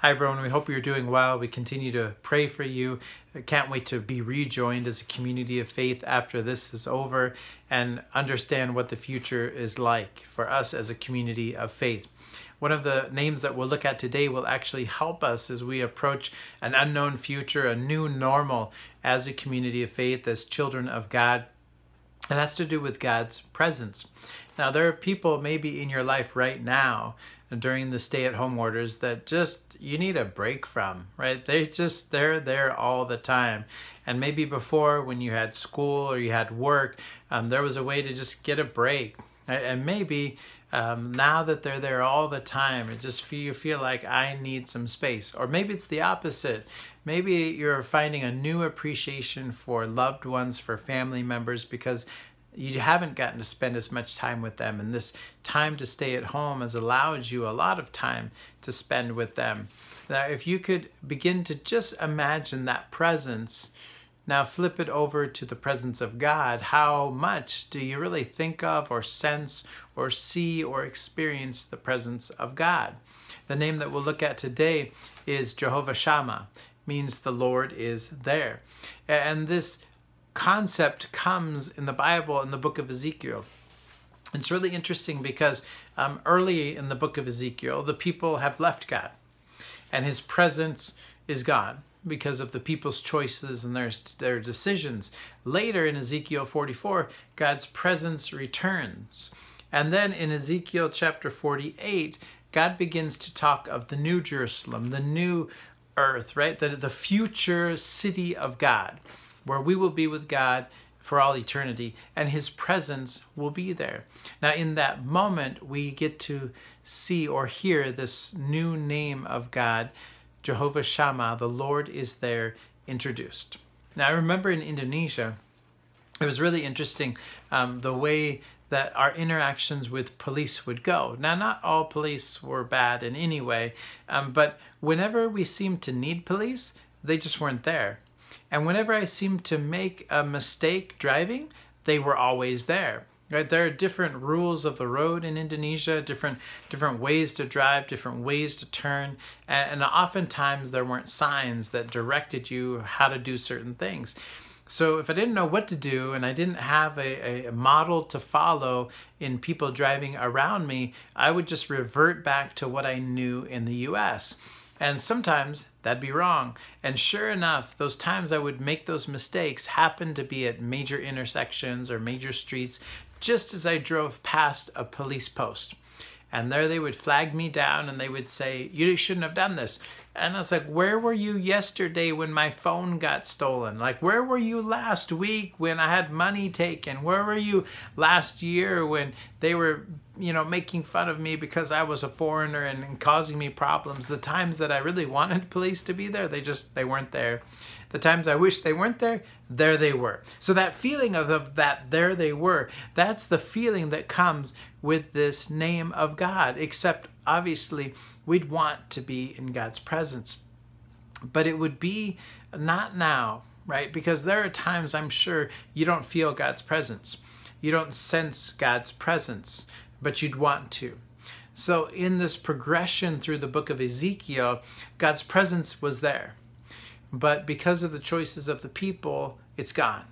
Hi, everyone. We hope you're doing well. We continue to pray for you. Can't wait to be rejoined as a community of faith after this is over and understand what the future is like for us as a community of faith. One of the names that we'll look at today will actually help us as we approach an unknown future, a new normal as a community of faith, as children of God. And has to do with God's presence. Now, there are people maybe in your life right now during the stay at home orders that just you need a break from, right? They just they're there all the time. And maybe before when you had school or you had work, um, there was a way to just get a break. And maybe um, now that they're there all the time, it just feel, you feel like I need some space. Or maybe it's the opposite. Maybe you're finding a new appreciation for loved ones, for family members, because you haven't gotten to spend as much time with them. And this time to stay at home has allowed you a lot of time to spend with them. Now if you could begin to just imagine that presence now flip it over to the presence of god how much do you really think of or sense or see or experience the presence of god? The name that we'll look at today is jehovah shammah means the lord is there. And this concept comes in the Bible in the book of Ezekiel. It's really interesting because um, early in the book of Ezekiel, the people have left God and his presence is gone because of the people's choices and their, their decisions. Later in Ezekiel 44, God's presence returns. And then in Ezekiel chapter 48, God begins to talk of the new Jerusalem, the new earth, right? The, the future city of God where we will be with God for all eternity and his presence will be there. Now, in that moment, we get to see or hear this new name of God, Jehovah Shammah, the Lord is there, introduced. Now, I remember in Indonesia, it was really interesting um, the way that our interactions with police would go. Now, not all police were bad in any way, um, but whenever we seemed to need police, they just weren't there. And whenever I seemed to make a mistake driving, they were always there. Right? There are different rules of the road in Indonesia, different different ways to drive, different ways to turn, and, and oftentimes there weren't signs that directed you how to do certain things. So if I didn't know what to do and I didn't have a, a model to follow in people driving around me, I would just revert back to what I knew in the US. And sometimes that'd be wrong. And sure enough, those times I would make those mistakes happened to be at major intersections or major streets just as I drove past a police post. And there they would flag me down and they would say, You shouldn't have done this. And I was like, Where were you yesterday when my phone got stolen? Like, where were you last week when I had money taken? Where were you last year when they were, you know, making fun of me because I was a foreigner and, and causing me problems? The times that I really wanted police to be there, they just, they weren't there. The times I wish they weren't there, there they were. So that feeling of, of that there they were, that's the feeling that comes with this name of God, except obviously we'd want to be in God's presence. But it would be not now, right? Because there are times I'm sure you don't feel God's presence. You don't sense God's presence, but you'd want to. So, in this progression through the book of Ezekiel, God's presence was there but because of the choices of the people, it's gone.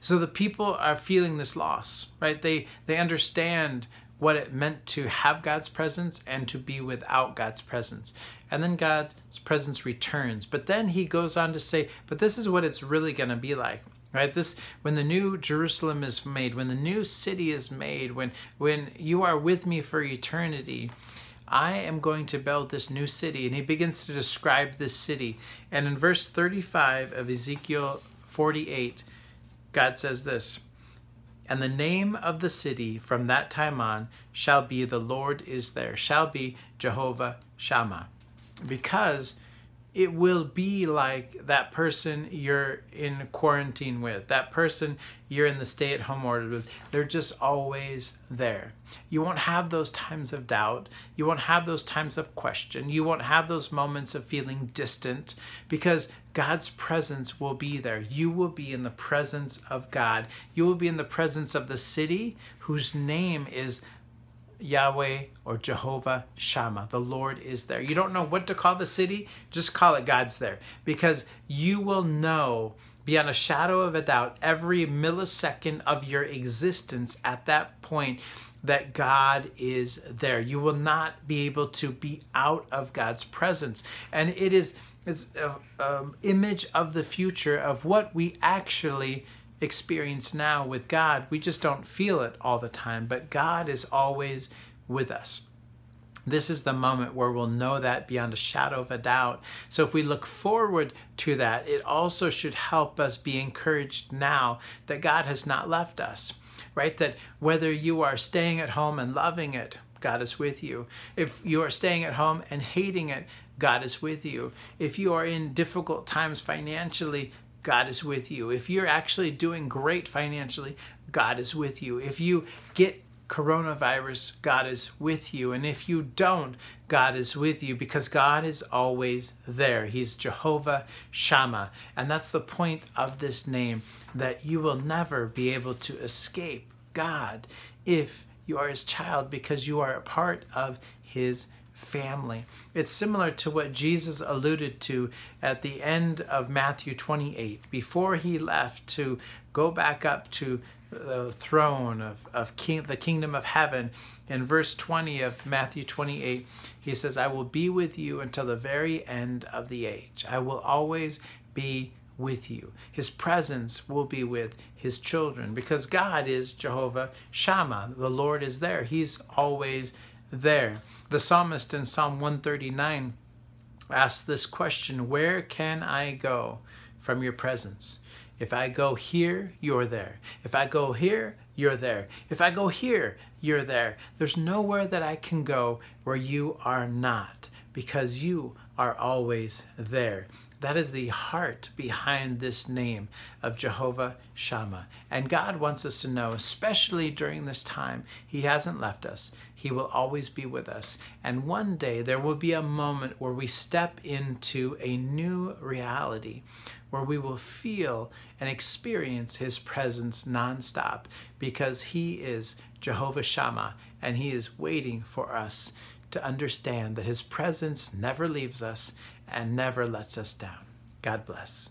So the people are feeling this loss, right? They they understand what it meant to have God's presence and to be without God's presence. And then God's presence returns. But then he goes on to say, but this is what it's really going to be like. Right? This when the new Jerusalem is made, when the new city is made, when when you are with me for eternity, I am going to build this new city. And he begins to describe this city. And in verse 35 of Ezekiel 48, God says this And the name of the city from that time on shall be the Lord is there, shall be Jehovah Shammah. Because it will be like that person you're in quarantine with, that person you're in the stay at home order with. They're just always there. You won't have those times of doubt. You won't have those times of question. You won't have those moments of feeling distant because God's presence will be there. You will be in the presence of God. You will be in the presence of the city whose name is Yahweh or Jehovah Shammah. The Lord is there. You don't know what to call the city, just call it God's there because you will know beyond a shadow of a doubt every millisecond of your existence at that point that God is there. You will not be able to be out of God's presence. And it is it's an um, image of the future of what we actually experience now with God. We just don't feel it all the time, but God is always with us. This is the moment where we'll know that beyond a shadow of a doubt. So, if we look forward to that, it also should help us be encouraged now that God has not left us, right? That whether you are staying at home and loving it, God is with you. If you are staying at home and hating it, God is with you. If you are in difficult times financially, God is with you. If you're actually doing great financially, God is with you. If you get coronavirus, God is with you. And if you don't, God is with you because God is always there. He's Jehovah Shammah. And that's the point of this name that you will never be able to escape God if you are his child because you are a part of his family. It's similar to what Jesus alluded to at the end of Matthew 28, before he left to go back up to the throne of, of king, the kingdom of heaven. In verse 20 of Matthew 28, he says, I will be with you until the very end of the age. I will always be with you. His presence will be with his children because God is Jehovah Shammah. The Lord is there. He's always there. The psalmist in Psalm 139 asks this question Where can I go from your presence? If I go here, you're there. If I go here, you're there. If I go here, you're there. There's nowhere that I can go where you are not because you are always there. That is the heart behind this name of Jehovah Shammah. And God wants us to know, especially during this time, He hasn't left us. He will always be with us. And one day there will be a moment where we step into a new reality where we will feel and experience His presence nonstop because He is Jehovah Shammah and He is waiting for us to understand that His presence never leaves us and never lets us down. God bless.